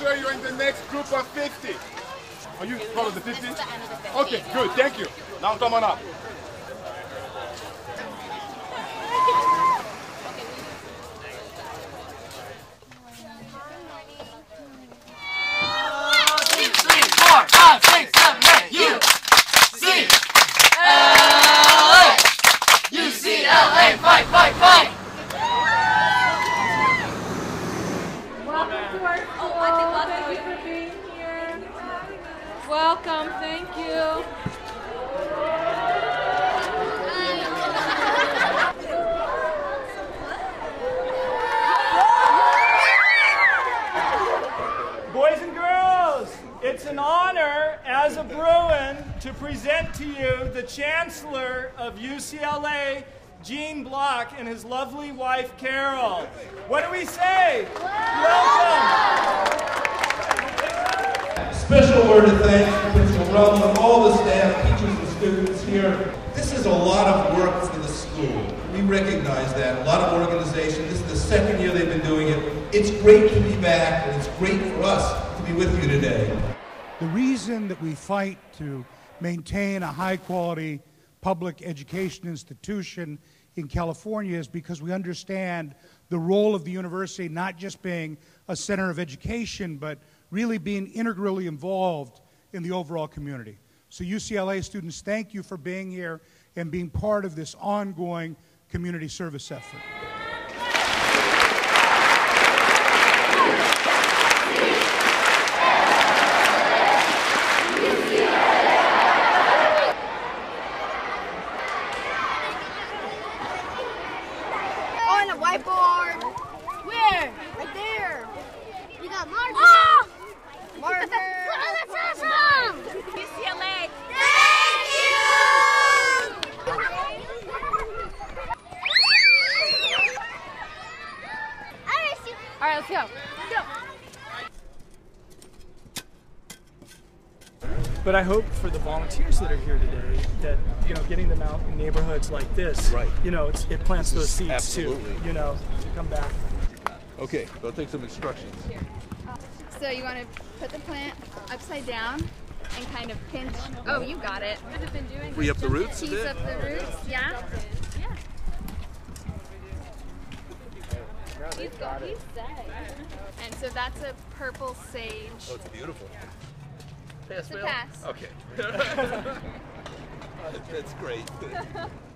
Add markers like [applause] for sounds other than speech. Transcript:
sure you're in the next group of 50. Are you part of the 50? This is the end of the 50. Okay, good. Thank you. Now come on up. Welcome to our school. Thank you for being here. Welcome. Thank you. Boys and girls, it's an honor as a Bruin to present to you the Chancellor of UCLA, Gene Block, and his lovely wife, Carol. What do we say? Welcome. Special word of thanks to Principal and all the staff, teachers, and students here. This is a lot of work for the school. We recognize that. A lot of organization. This is the second year they've been doing it. It's great to be back, and it's great for us to be with you today. The reason that we fight to maintain a high quality public education institution in California is because we understand the role of the university not just being a center of education, but really being integrally involved in the overall community. So, UCLA students, thank you for being here and being part of this ongoing community service effort. On a whiteboard. Where? Right there. You got markers. Oh! Ah! Marker. oh, that's awesome. UCLA. Thank you. I miss you. All right, let's go. Let's go. But I hope for the volunteers that are here today that you know, getting them out in neighborhoods like this, Right. You know, it's, it plants those seeds absolutely. too. You know, to come back. Okay, go take some instructions. So you want to put the plant upside down and kind of pinch. Oh, you got it. Free up the roots a Tease up the roots. Yeah. Yeah. He's got he's set. And so that's a purple sage. Oh, it's beautiful. Pass, It's a pass. Okay. [laughs] That's great. [laughs]